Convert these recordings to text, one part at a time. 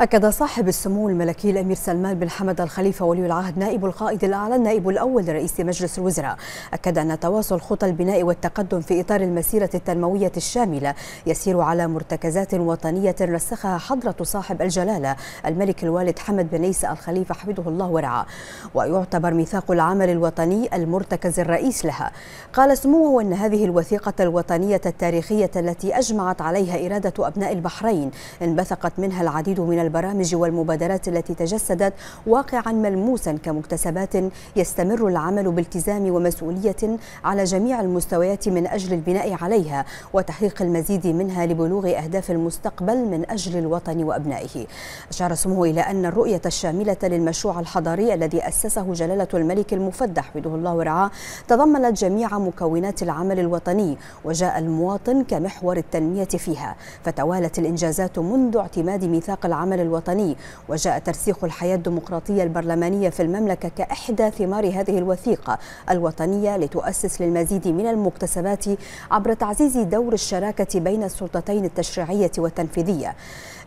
أكد صاحب السمو الملكي الأمير سلمان بن حمد الخليفة ولي العهد نائب القائد الأعلى النائب الأول لرئيس مجلس الوزراء. أكد أن تواصل خطى البناء والتقدم في إطار المسيرة التنموية الشاملة يسير على مرتكزات وطنية رسخها حضرة صاحب الجلالة الملك الوالد حمد بن عيسى الخليفة حفظه الله ورعاه. ويعتبر ميثاق العمل الوطني المرتكز الرئيس لها. قال سموه أن هذه الوثيقة الوطنية التاريخية التي أجمعت عليها إرادة أبناء البحرين انبثقت منها العديد من البرامج والمبادرات التي تجسدت واقعا ملموسا كمكتسبات يستمر العمل بالتزام ومسؤولية على جميع المستويات من أجل البناء عليها وتحقيق المزيد منها لبلوغ أهداف المستقبل من أجل الوطن وأبنائه. أشار سموه إلى أن الرؤية الشاملة للمشروع الحضاري الذي أسسه جلالة الملك المفدى حفظه الله ورعاه تضمنت جميع مكونات العمل الوطني وجاء المواطن كمحور التنمية فيها فتوالت الإنجازات منذ اعتماد ميثاق العمل العمل الوطني وجاء ترسيخ الحياة الديمقراطية البرلمانية في المملكة كإحدى ثمار هذه الوثيقة الوطنية لتؤسس للمزيد من المكتسبات عبر تعزيز دور الشراكة بين السلطتين التشريعية والتنفيذية.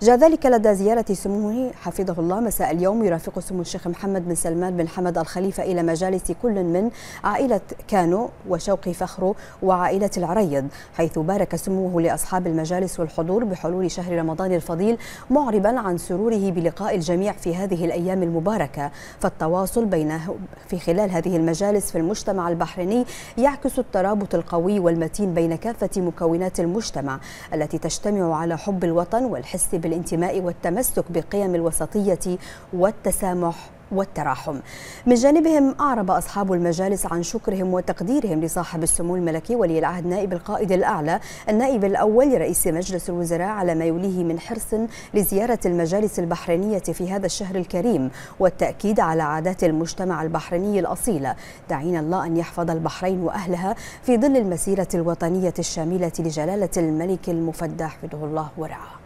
جاء ذلك لدى زيارة سموه حفظه الله مساء اليوم يرافق سمو الشيخ محمد بن سلمان بن حمد الخليفة إلى مجالس كل من عائلة كانو وشوقي فخرو وعائلة العريض حيث بارك سموه لأصحاب المجالس والحضور بحلول شهر رمضان الفضيل معربا عن سروره بلقاء الجميع في هذه الأيام المباركة. فالتواصل بينه في خلال هذه المجالس في المجتمع البحريني يعكس الترابط القوي والمتين بين كافة مكونات المجتمع التي تجتمع على حب الوطن والحس بالانتماء والتمسك بقيم الوسطية والتسامح والتراحم. من جانبهم أعرب أصحاب المجالس عن شكرهم وتقديرهم لصاحب السمو الملكي ولي العهد نائب القائد الأعلى النائب الأول لرئيس مجلس الوزراء على ما يوليه من حرص لزيارة المجالس البحرينية في هذا الشهر الكريم والتأكيد على عادات المجتمع البحريني الأصيلة. دعينا الله أن يحفظ البحرين وأهلها في ظل المسيرة الوطنية الشاملة لجلالة الملك المفدى حفظه الله ورعاه.